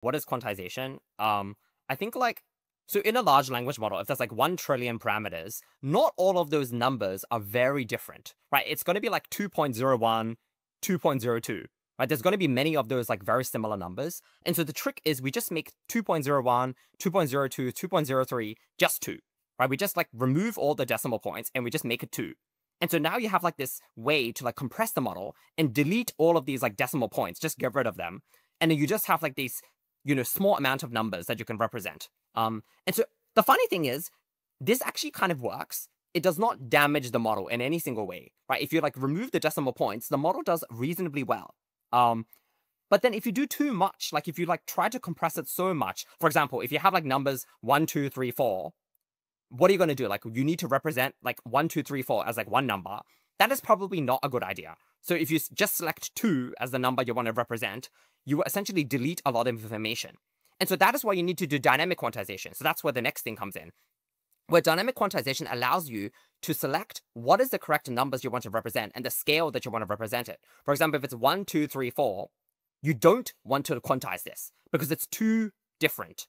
what is quantization? Um, I think like so in a large language model, if there's like one trillion parameters, not all of those numbers are very different, right? It's going to be like 2.01, 2.02, right? There's going to be many of those like very similar numbers. And so the trick is we just make 2.01, 2.02, 2.03 just two, right? We just like remove all the decimal points and we just make it two. And so now you have like this way to like compress the model and delete all of these like decimal points, just get rid of them. And then you just have like these, you know, small amount of numbers that you can represent. Um, and so the funny thing is, this actually kind of works. It does not damage the model in any single way, right? If you like remove the decimal points, the model does reasonably well. Um, but then if you do too much, like if you like try to compress it so much, for example, if you have like numbers one, two, three, four, what are you going to do? Like you need to represent like one, two, three, four as like one number. That is probably not a good idea. So if you just select two as the number you want to represent, you essentially delete a lot of information. And so that is why you need to do dynamic quantization. So that's where the next thing comes in. Where dynamic quantization allows you to select what is the correct numbers you want to represent and the scale that you want to represent it. For example, if it's one, two, three, four, you don't want to quantize this because it's too different.